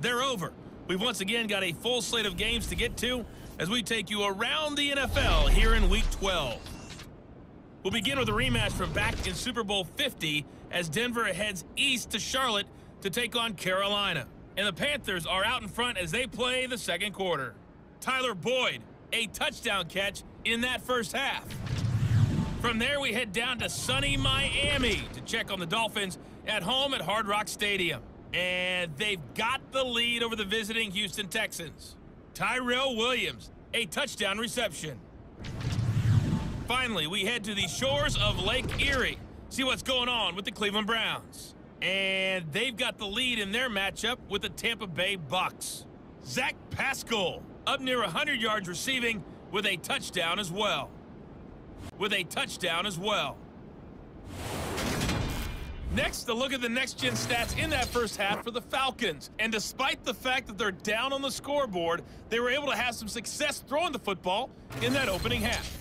they're over. We've once again got a full slate of games to get to as we take you around the NFL here in Week 12. We'll begin with a rematch from back in Super Bowl 50 as Denver heads east to Charlotte to take on Carolina. And the Panthers are out in front as they play the second quarter. Tyler Boyd, a touchdown catch in that first half. From there, we head down to sunny Miami to check on the Dolphins at home at Hard Rock Stadium. And they've got the lead over the visiting Houston Texans. Tyrell Williams, a touchdown reception. Finally, we head to the shores of Lake Erie, see what's going on with the Cleveland Browns. And they've got the lead in their matchup with the Tampa Bay Bucks. Zach Pascal, up near 100 yards receiving with a touchdown as well. With a touchdown as well. Next, a look at the next-gen stats in that first half for the Falcons. And despite the fact that they're down on the scoreboard, they were able to have some success throwing the football in that opening half.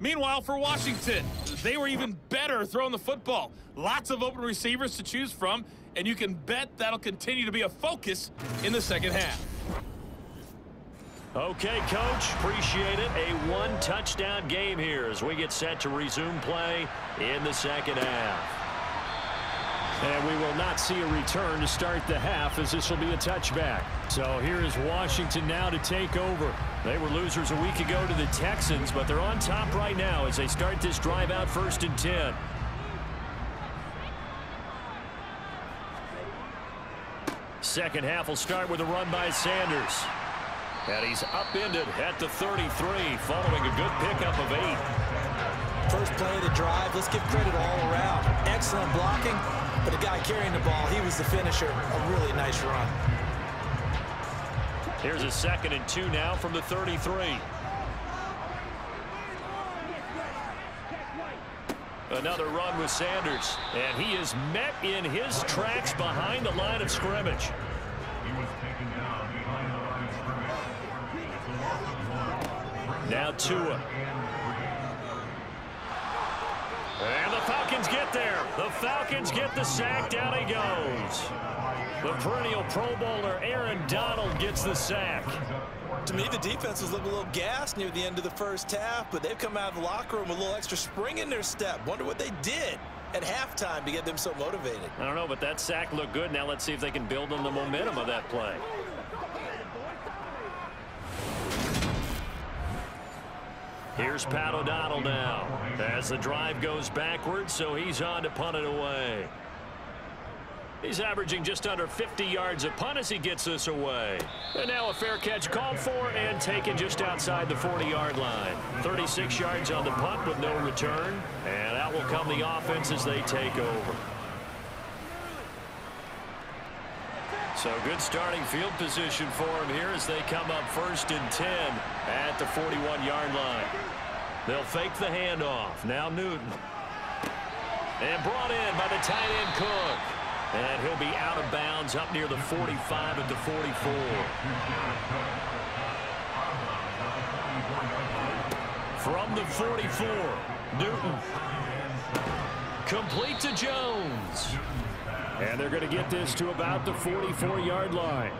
Meanwhile, for Washington, they were even better throwing the football. Lots of open receivers to choose from, and you can bet that'll continue to be a focus in the second half. Okay, Coach, appreciate it. A one-touchdown game here as we get set to resume play in the second half. And we will not see a return to start the half as this will be a touchback. So here is Washington now to take over. They were losers a week ago to the Texans, but they're on top right now as they start this drive out first and 10. Second half will start with a run by Sanders. And he's upended at the 33 following a good pickup of eight. First play of the drive, let's give credit all around. Excellent blocking, but the guy carrying the ball, he was the finisher. A really nice run. Here's a second and two now from the 33. Another run with Sanders, and he is met in his tracks behind the line of scrimmage. Now Tua. And the There. The Falcons get the sack. Down he goes. The perennial Pro Bowler Aaron Donald gets the sack. To me, the defense was looking a little gassed near the end of the first half, but they've come out of the locker room with a little extra spring in their step. Wonder what they did at halftime to get them so motivated. I don't know, but that sack looked good. Now let's see if they can build on the momentum of that play. Here's Pat O'Donnell now as the drive goes backwards, so he's on to punt it away. He's averaging just under 50 yards a punt as he gets this away. And now a fair catch called for and taken just outside the 40-yard line. 36 yards on the punt with no return. And out will come the offense as they take over. So good starting field position for him here as they come up first and 10 at the 41-yard line. They'll fake the handoff. Now Newton. And brought in by the tight end Cook. And he'll be out of bounds up near the 45 at the 44. From the 44, Newton. Complete to Jones. And they're going to get this to about the 44-yard line.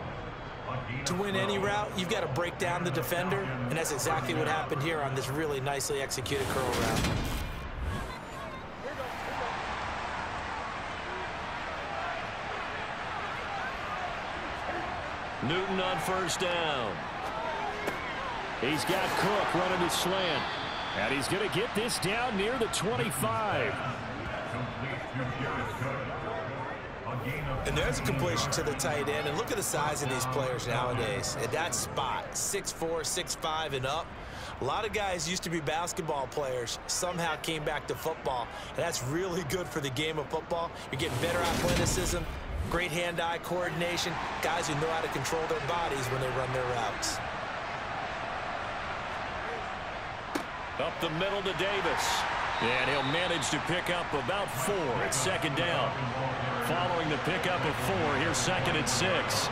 To win any route, you've got to break down the defender, and that's exactly what happened here on this really nicely executed curl route. Newton on first down. He's got Cook running his slant. And he's going to get this down near the 25. And there's a completion to the tight end. And look at the size of these players nowadays. At that spot, 6'4", 6'5", and up. A lot of guys used to be basketball players, somehow came back to football. And that's really good for the game of football. You're getting better athleticism, great hand-eye coordination, guys who know how to control their bodies when they run their routes. Up the middle to Davis. And he'll manage to pick up about four at second down. Following the pickup of four, here's second and six.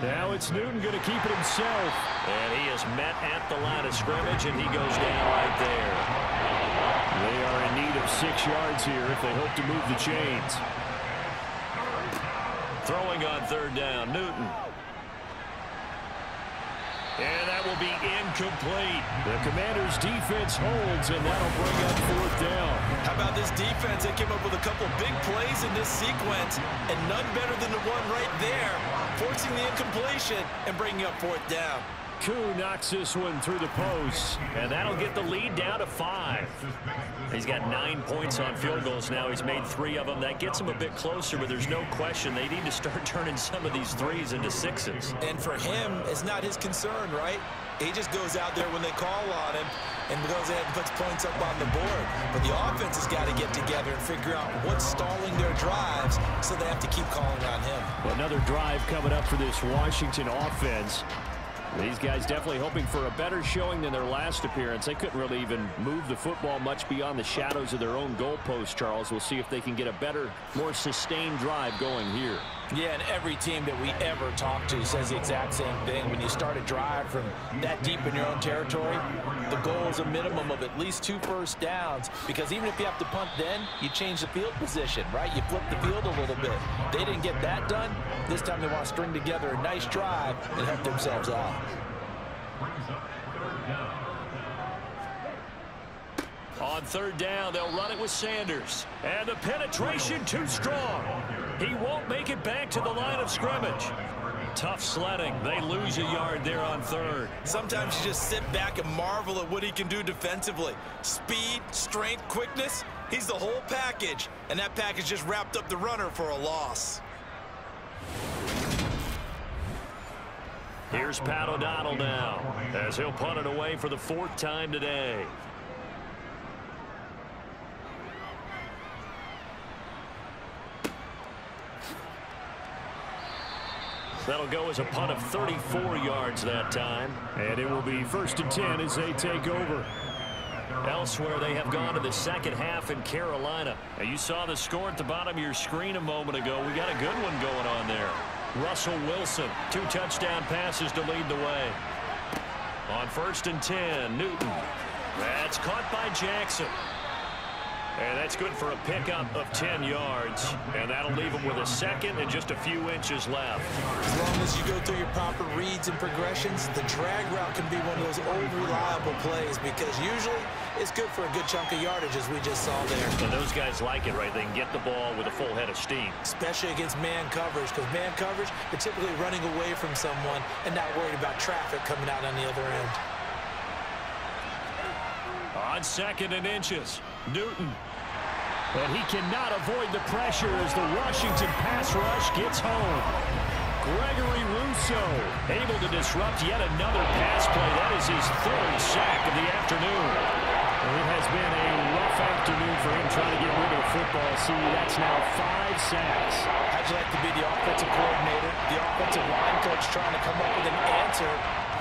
Now it's Newton going to keep it himself. And he is met at the line of scrimmage, and he goes down right there. They are in need of six yards here if they hope to move the chains. Throwing on third down, Newton. And that will be incomplete. The Commanders' defense holds, and that'll bring up fourth down. How about this defense? They came up with a couple big plays in this sequence, and none better than the one right there, forcing the incompletion and bringing up fourth down. Koo knocks this one through the post. And that'll get the lead down to five. He's got nine points on field goals now. He's made three of them. That gets him a bit closer, but there's no question they need to start turning some of these threes into sixes. And for him, it's not his concern, right? He just goes out there when they call on him and goes ahead and puts points up on the board. But the offense has got to get together and figure out what's stalling their drives, so they have to keep calling on him. Another drive coming up for this Washington offense. These guys definitely hoping for a better showing than their last appearance. They couldn't really even move the football much beyond the shadows of their own goalpost, Charles. We'll see if they can get a better, more sustained drive going here. Yeah, and every team that we ever talk to says the exact same thing. When you start a drive from that deep in your own territory, the goal is a minimum of at least two first downs because even if you have to punt then, you change the field position, right? You flip the field a little bit. They didn't get that done. This time they want to string together a nice drive and help themselves out. On third down, they'll run it with Sanders. And the penetration too strong. He won't make it back to the line of scrimmage. Tough sledding. They lose a yard there on third. Sometimes you just sit back and marvel at what he can do defensively. Speed, strength, quickness. He's the whole package. And that package just wrapped up the runner for a loss. Here's Pat O'Donnell now as he'll punt it away for the fourth time today. That'll go as a punt of 34 yards that time. And it will be first and 10 as they take over. Elsewhere, they have gone to the second half in Carolina. And you saw the score at the bottom of your screen a moment ago. We got a good one going on there. Russell Wilson, two touchdown passes to lead the way. On first and 10, Newton. That's caught by Jackson. And that's good for a pickup of 10 yards. And that'll leave him with a second and just a few inches left. As long as you go through your proper reads and progressions, the drag route can be one of those old reliable plays because usually it's good for a good chunk of yardage as we just saw there. And those guys like it, right? They can get the ball with a full head of steam. Especially against man coverage because man coverage, they're typically running away from someone and not worried about traffic coming out on the other end. On second and inches, Newton. But he cannot avoid the pressure as the Washington pass rush gets home. Gregory Rousseau able to disrupt yet another pass play. That is his third sack of the afternoon. And it has been a rough afternoon for him trying to get rid of the football. See, that's now five sacks. How'd you like to be the offensive coordinator, the offensive line coach trying to come up with an answer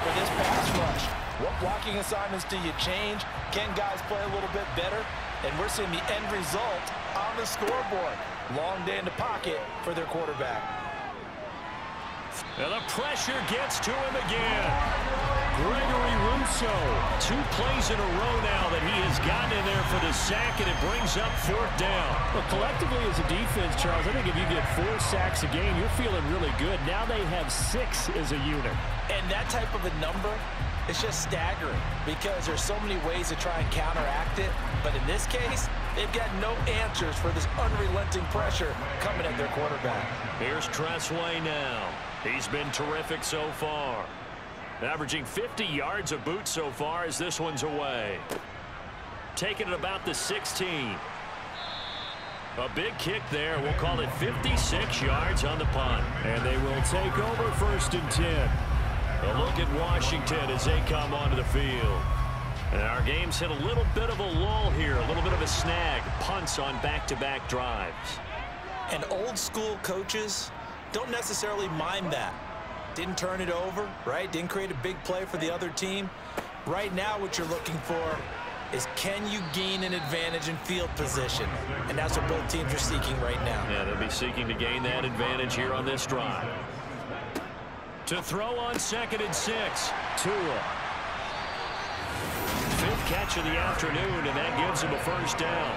for this pass rush? What blocking assignments do you change? Can guys play a little bit better? And we're seeing the end result on the scoreboard. Long day in the pocket for their quarterback. And the pressure gets to him again. Gregory Rousseau. Two plays in a row now that he has gotten in there for the sack, and it brings up fourth down. Well, collectively as a defense, Charles, I think if you get four sacks a game, you're feeling really good. Now they have six as a unit. And that type of a number it's just staggering because there's so many ways to try and counteract it. But in this case, they've got no answers for this unrelenting pressure coming at their quarterback. Here's Tress Way now. He's been terrific so far. Averaging 50 yards of boot so far as this one's away. Taking it about the 16. A big kick there. We'll call it 56 yards on the punt. And they will take over first and 10. A look at Washington as they come onto the field. And our game's hit a little bit of a lull here, a little bit of a snag. Punts on back-to-back -back drives. And old school coaches don't necessarily mind that. Didn't turn it over, right? Didn't create a big play for the other team. Right now what you're looking for is can you gain an advantage in field position? And that's what both teams are seeking right now. Yeah, they'll be seeking to gain that advantage here on this drive. To throw on second and six. Tua. Fifth catch of the afternoon, and that gives him a first down.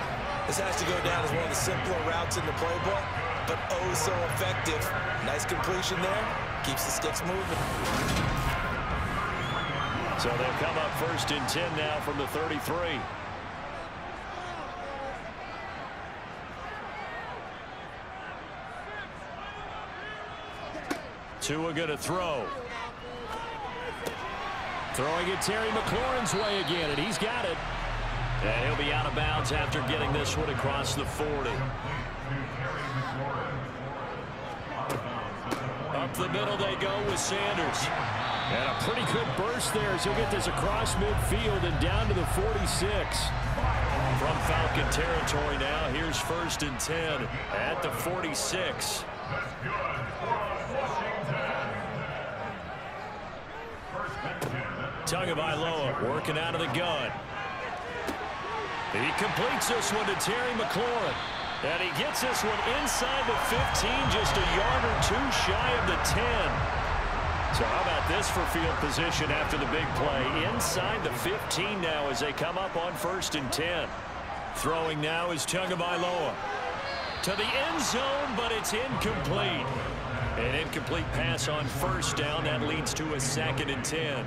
This has to go down as one of the simpler routes in the playbook. but oh so effective. Nice completion there. Keeps the sticks moving. So they'll come up first and 10 now from the 33. Tua going to throw. Throwing it Terry McLaurin's way again, and he's got it. And he'll be out of bounds after getting this one across the 40. Up the middle they go with Sanders. And a pretty good burst there as he'll get this across midfield and down to the 46. From Falcon territory now, here's first and 10 at the 46. Tagovailoa working out of the gun. He completes this one to Terry McLaurin. And he gets this one inside the 15, just a yard or two shy of the 10. So how about this for field position after the big play? Inside the 15 now as they come up on first and 10. Throwing now is Tagovailoa. To the end zone, but it's incomplete. An incomplete pass on first down. That leads to a second and 10.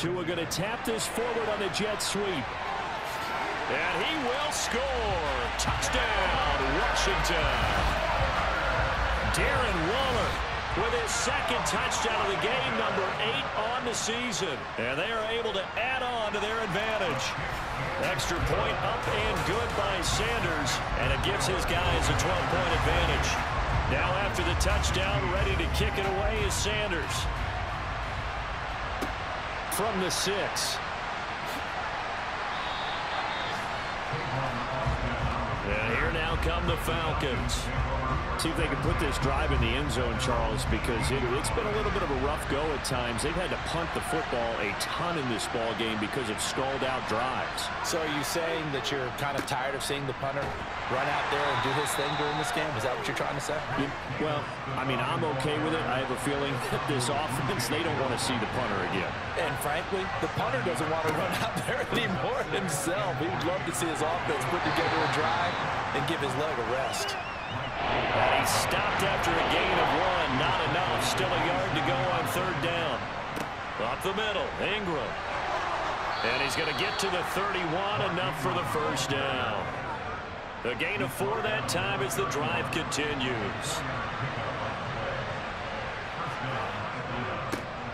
Tua going to tap this forward on the jet sweep. And he will score. Touchdown, Washington. Darren Waller with his second touchdown of the game, number eight on the season. And they are able to add on to their advantage. Extra point up and good by Sanders. And it gives his guys a 12-point advantage. Now after the touchdown, ready to kick it away is Sanders from the six. Come the Falcons. See if they can put this drive in the end zone, Charles, because it, has been a little bit of a rough go at times. They've had to punt the football a ton in this ball game because of stalled-out drives. So are you saying that you're kind of tired of seeing the punter run out there and do his thing during this game? Is that what you're trying to say? Yeah, well, I mean, I'm okay with it. I have a feeling that this offense, they don't want to see the punter again. And frankly, the punter doesn't want to run out there anymore himself. He would love to see his offense put together a drive and give his leg a rest. And he stopped after a gain of one. Not enough. Still a yard to go on third down. Up the middle, Ingram. And he's going to get to the 31, enough for the first down. A gain of four that time as the drive continues.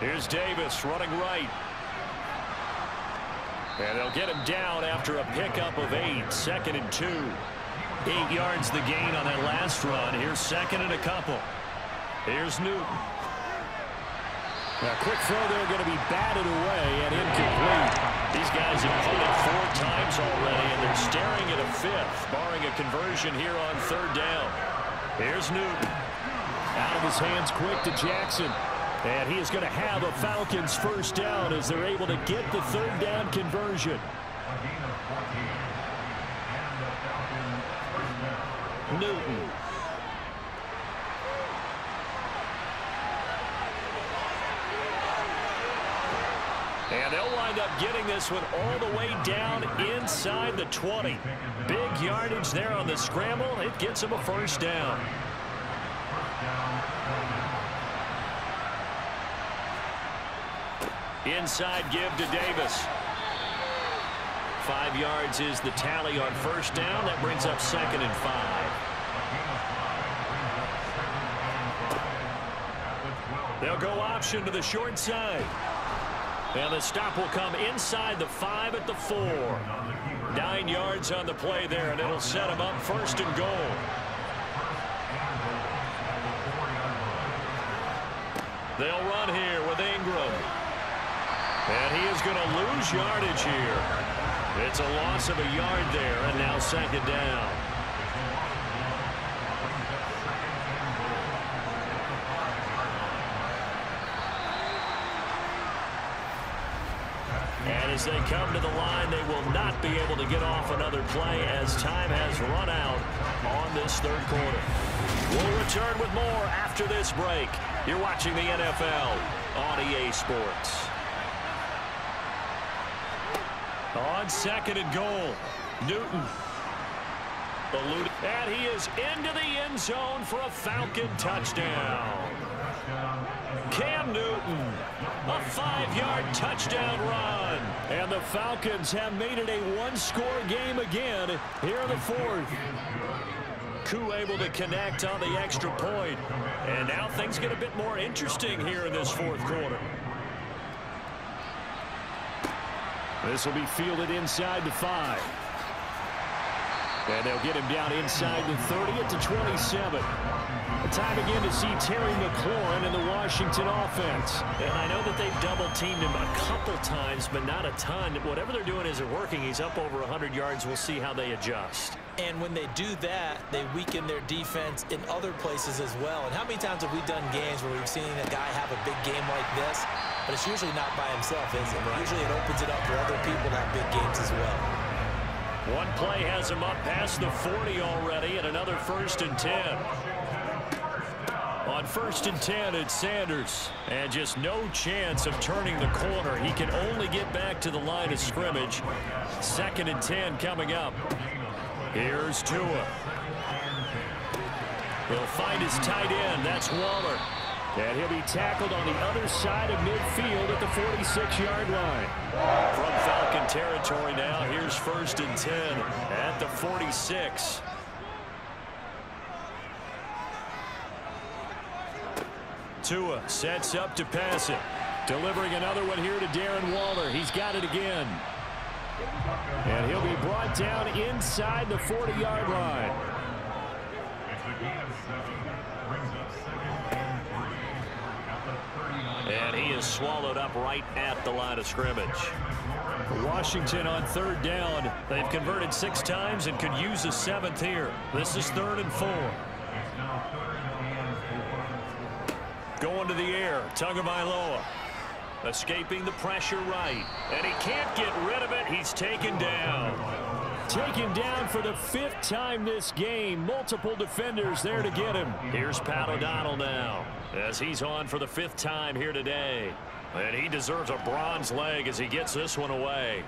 Here's Davis running right. And they'll get him down after a pickup of eight. Second and two. Eight yards the gain on that last run. Here's second and a couple. Here's Newton. A quick throw there going to be batted away and incomplete. These guys have punted four times already, and they're staring at a fifth, barring a conversion here on third down. Here's Newton. Out of his hands quick to Jackson. And he is going to have a Falcons first down as they're able to get the third down conversion. Newton. And they'll wind up getting this one all the way down inside the 20. Big yardage there on the scramble. It gets them a first down. Inside give to Davis. Five yards is the tally on first down. That brings up second and five. They'll go option to the short side. And the stop will come inside the five at the four. Nine yards on the play there, and it'll set them up first and goal. They'll run here with Ingram. And he is going to lose yardage here. It's a loss of a yard there, and now second down. And as they come to the line, they will not be able to get off another play as time has run out on this third quarter. We'll return with more after this break. You're watching the NFL on EA Sports. On second and goal, Newton. And he is into the end zone for a Falcon touchdown. Cam Newton, a five-yard touchdown run. And the Falcons have made it a one-score game again here in the fourth. Koo able to connect on the extra point. And now things get a bit more interesting here in this fourth quarter. This will be fielded inside the five. And they'll get him down inside the 30 at the 27. Time again to see Terry McLaurin in the Washington offense. And I know that they've double-teamed him a couple times, but not a ton. Whatever they're doing isn't working. He's up over 100 yards. We'll see how they adjust. And when they do that, they weaken their defense in other places as well. And how many times have we done games where we've seen a guy have a big game like this, but it's usually not by himself, is it? Usually it opens it up for other people to have big games as well. One play has him up past the 40 already and another first and 10. On first and 10, it's Sanders. And just no chance of turning the corner. He can only get back to the line of scrimmage. Second and 10 coming up. Here's Tua. He'll find his tight end. That's Waller. And he'll be tackled on the other side of midfield at the 46-yard line. From Falcon territory now, here's first and 10 at the 46. Tua sets up to pass it. Delivering another one here to Darren Waller. He's got it again. And he'll be brought down inside the 40-yard line. Swallowed up right at the line of scrimmage. Washington on third down. They've converted six times and could use a seventh here. This is third and four. Going to the air, Tagovailoa. Escaping the pressure right. And he can't get rid of it. He's taken down. Taken down for the fifth time this game. Multiple defenders there to get him. Here's Pat O'Donnell now as he's on for the fifth time here today. And he deserves a bronze leg as he gets this one away.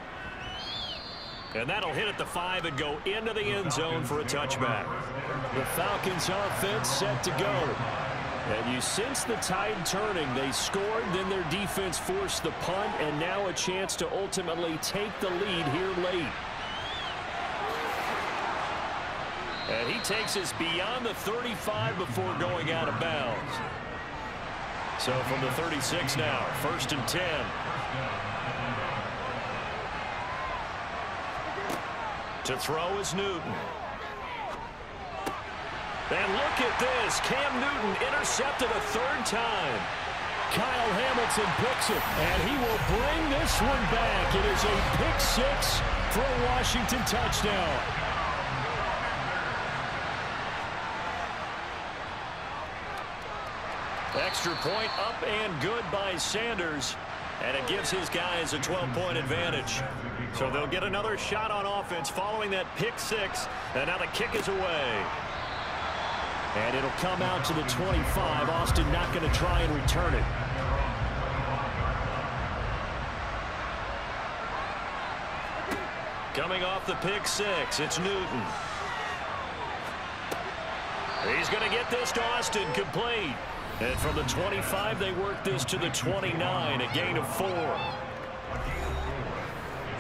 And that'll hit at the five and go into the end zone for a touchback. The Falcons offense set to go. And you sense the tide turning. They scored, then their defense forced the punt, and now a chance to ultimately take the lead here late. And he takes us beyond the 35 before going out of bounds. So from the 36 now, first and 10. To throw is Newton. And look at this. Cam Newton intercepted a third time. Kyle Hamilton picks it, and he will bring this one back. It is a pick six for a Washington touchdown. Extra point up and good by Sanders. And it gives his guys a 12-point advantage. So they'll get another shot on offense following that pick six. And now the kick is away. And it'll come out to the 25. Austin not going to try and return it. Coming off the pick six, it's Newton. He's going to get this to Austin complete. And from the 25, they work this to the 29, a gain of four.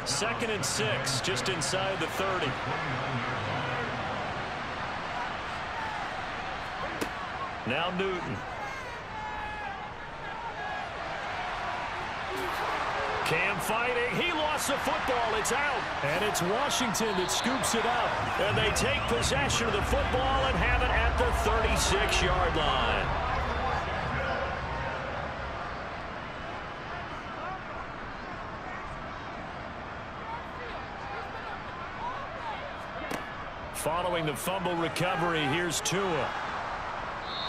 Second and six, just inside the 30. Now Newton. Cam fighting. He lost the football. It's out. And it's Washington that scoops it up. And they take possession of the football and have it at the 36-yard line. Following the fumble recovery, here's Tua.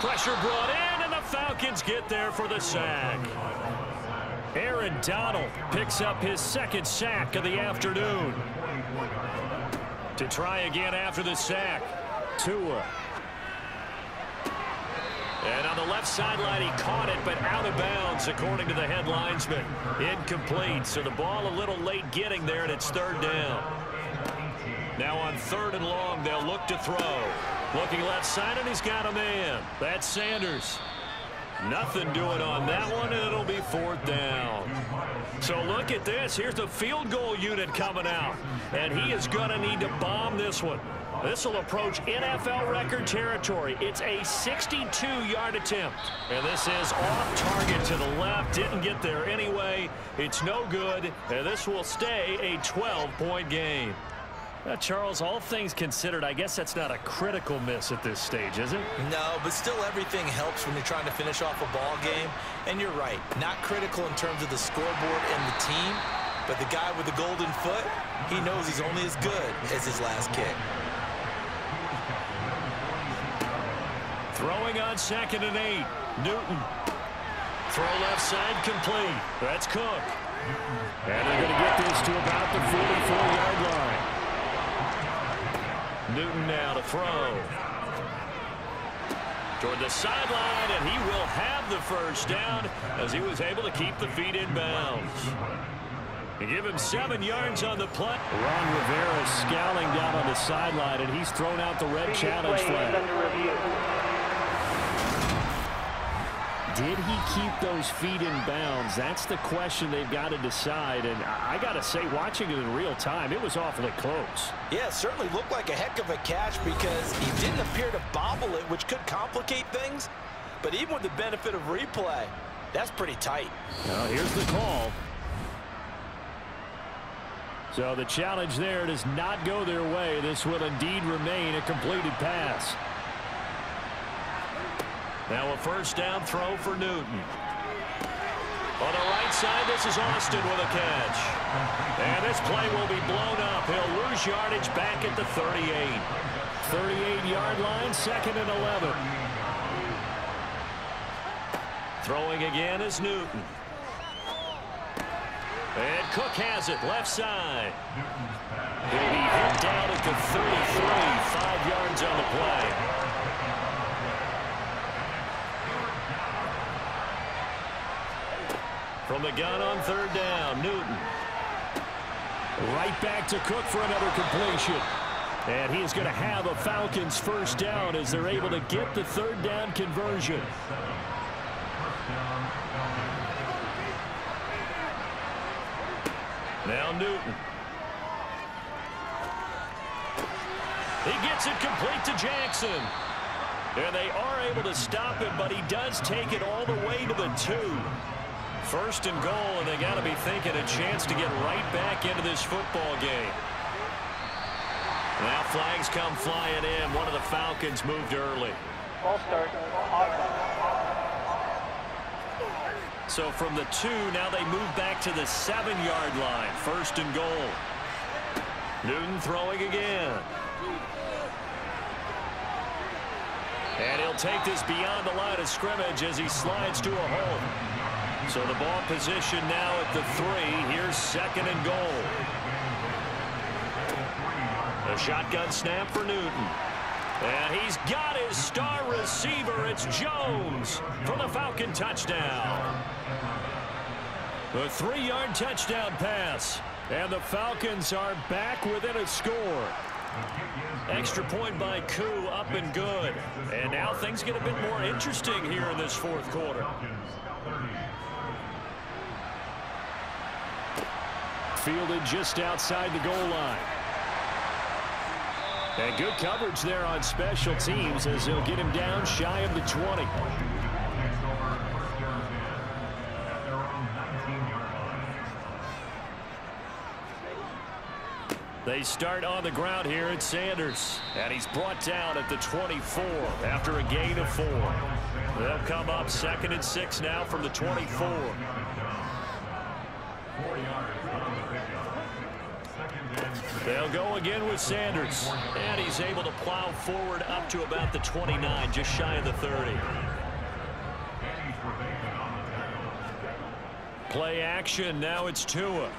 Pressure brought in, and the Falcons get there for the sack. Aaron Donald picks up his second sack of the afternoon. To try again after the sack, Tua. And on the left sideline, he caught it, but out of bounds, according to the head linesman. Incomplete, so the ball a little late getting there, and it's third down. Now on third and long, they'll look to throw. Looking left side, and he's got a man. That's Sanders. Nothing doing on that one, and it'll be fourth down. So look at this. Here's the field goal unit coming out, and he is going to need to bomb this one. This will approach NFL record territory. It's a 62-yard attempt. And this is off target to the left. Didn't get there anyway. It's no good. And this will stay a 12-point game. Uh, Charles, all things considered, I guess that's not a critical miss at this stage, is it? No, but still everything helps when you're trying to finish off a ball game. And you're right, not critical in terms of the scoreboard and the team, but the guy with the golden foot, he knows he's only as good as his last kick. Throwing on second and eight. Newton. Throw left side complete. That's Cook. And they're going to get this to about the 44-yard line. Newton now to throw. Toward the sideline, and he will have the first down as he was able to keep the feet in bounds. They give him seven yards on the play. Ron Rivera scowling down on the sideline, and he's thrown out the red challenge flag. Did he keep those feet in bounds? That's the question they've got to decide. And I got to say, watching it in real time, it was awfully close. Yeah, it certainly looked like a heck of a catch because he didn't appear to bobble it, which could complicate things. But even with the benefit of replay, that's pretty tight. Now, here's the call. So the challenge there does not go their way. This will indeed remain a completed pass. Now a first down throw for Newton. On the right side, this is Austin with a catch. And this play will be blown up. He'll lose yardage back at the 38. 38-yard line, second and 11. Throwing again is Newton. And Cook has it, left side. He'll be hit down at the 33, five yards on the play. From the gun on third down, Newton. Right back to Cook for another completion. And he's going to have a Falcons first down as they're able to get the third down conversion. Now Newton. He gets it complete to Jackson. And they are able to stop him, but he does take it all the way to the two. First and goal, and they got to be thinking a chance to get right back into this football game. Now flags come flying in. One of the Falcons moved early. Ball start. So from the two, now they move back to the seven-yard line. First and goal. Newton throwing again. And he'll take this beyond the line of scrimmage as he slides to a hole. So the ball position now at the three. Here's second and goal. A shotgun snap for Newton. And he's got his star receiver. It's Jones for the Falcon touchdown. The three-yard touchdown pass. And the Falcons are back within a score. Extra point by Koo up and good. And now things get a bit more interesting here in this fourth quarter. Fielded just outside the goal line. And good coverage there on special teams as they'll get him down shy of the 20. They start on the ground here at Sanders. And he's brought down at the 24 after a gain of four. They'll come up second and six now from the 24. They'll go again with Sanders. And he's able to plow forward up to about the 29, just shy of the 30. Play action. Now it's Tua.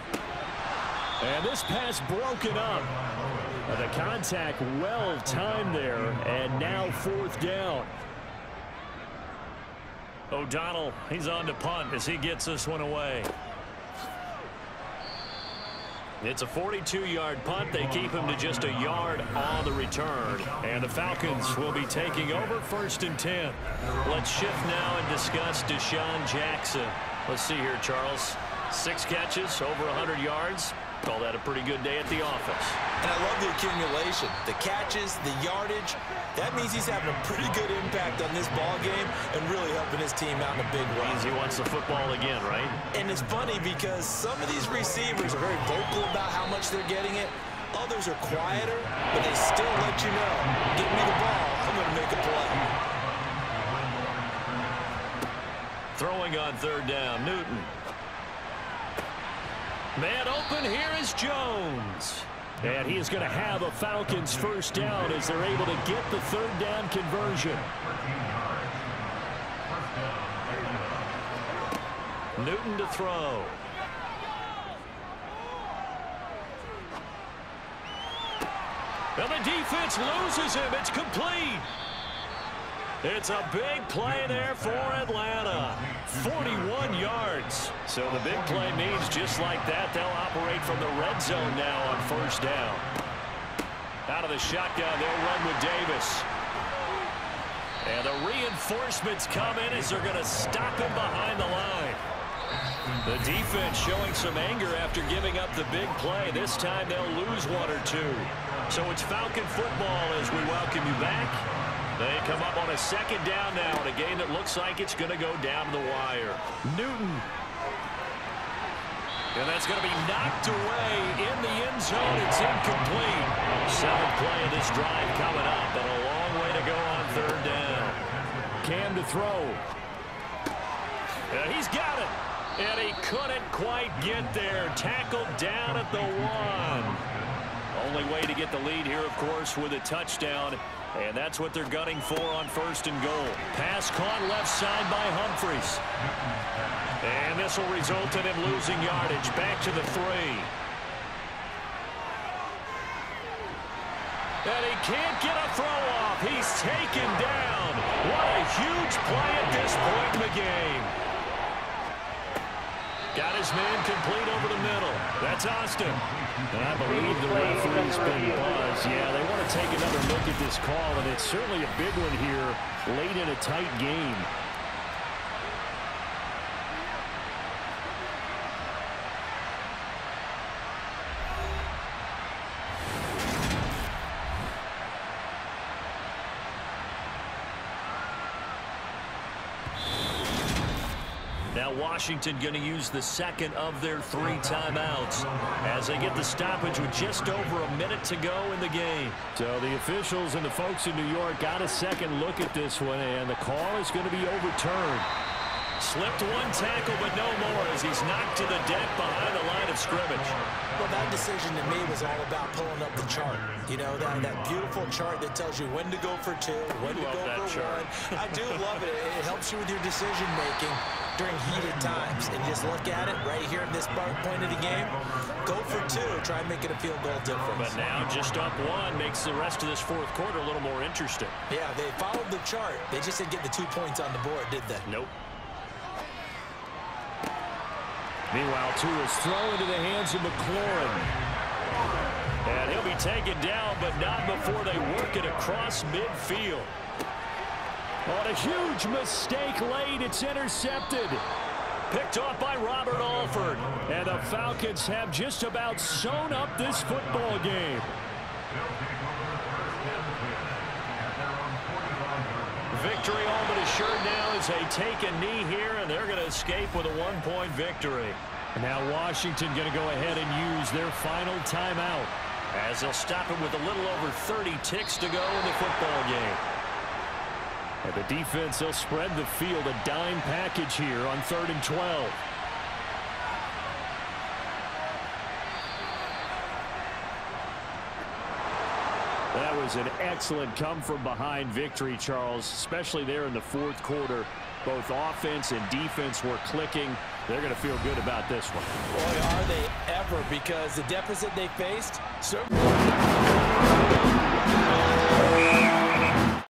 And this pass broken up. The contact well timed there. And now fourth down. O'Donnell, he's on to punt as he gets this one away. It's a 42-yard punt. They keep him to just a yard on the return. And the Falcons will be taking over first and 10. Let's shift now and discuss DeSean Jackson. Let's see here, Charles. Six catches, over 100 yards. Call that a pretty good day at the office. And I love the accumulation, the catches, the yardage. That means he's having a pretty good impact on this ball game and really helping his team out in a big way. Means he wants the football again, right? And it's funny because some of these receivers are very vocal about how much they're getting it. Others are quieter, but they still let you know, give me the ball, I'm going to make a play. Throwing on third down, Newton. Man open, here is Jones. And he is going to have a Falcons first down as they're able to get the third down conversion. Newton to throw. And the defense loses him. It's complete. It's a big play there for Atlanta. 41 yards. So the big play means just like that, they'll operate from the red zone now on first down. Out of the shotgun, they'll run with Davis. And the reinforcements come in as they're going to stop him behind the line. The defense showing some anger after giving up the big play. This time they'll lose one or two. So it's Falcon football as we welcome you back. They come up on a second down now in a game that looks like it's going to go down the wire. Newton. And that's going to be knocked away in the end zone. It's incomplete. Seventh play of this drive coming up, and a long way to go on third down. Cam to throw. He's got it. And he couldn't quite get there. Tackled down at the one. Only way to get the lead here, of course, with a touchdown. And that's what they're gunning for on first and goal. Pass caught left side by Humphreys. And this will result in him losing yardage. Back to the three. And he can't get a throw off. He's taken down. What a huge play at this point in the game. Got his man complete over the middle. That's Austin. And I believe the referee's been buzzed. Yeah, they want to take another look at this call, and it's certainly a big one here late in a tight game. Now Washington going to use the second of their three timeouts as they get the stoppage with just over a minute to go in the game. So the officials and the folks in New York got a second look at this one, and the call is going to be overturned. Slipped one tackle, but no more as he's knocked to the deck behind the line of scrimmage. Well, that decision to me was all about pulling up the chart. You know, that, that beautiful chart that tells you when to go for two, when to go for chart. one. I do love it. It helps you with your decision-making during heated times. And just look at it right here at this point of the game. Go for two. Try and make it a field goal difference. But now just up one makes the rest of this fourth quarter a little more interesting. Yeah, they followed the chart. They just didn't get the two points on the board, did they? Nope. Meanwhile, Tua is thrown into the hands of McLaurin. And he'll be taken down, but not before they work it across midfield. On a huge mistake late, it's intercepted. Picked off by Robert Alford. And the Falcons have just about sewn up this football game. Victory all but assured now as they take a knee here, and they're going to escape with a one-point victory. And now Washington going to go ahead and use their final timeout. As they'll stop it with a little over 30 ticks to go in the football game. And the defense, they'll spread the field, a dime package here on third and 12. That was an excellent come-from-behind victory, Charles, especially there in the fourth quarter. Both offense and defense were clicking. They're going to feel good about this one. Boy, are they ever, because the deficit they faced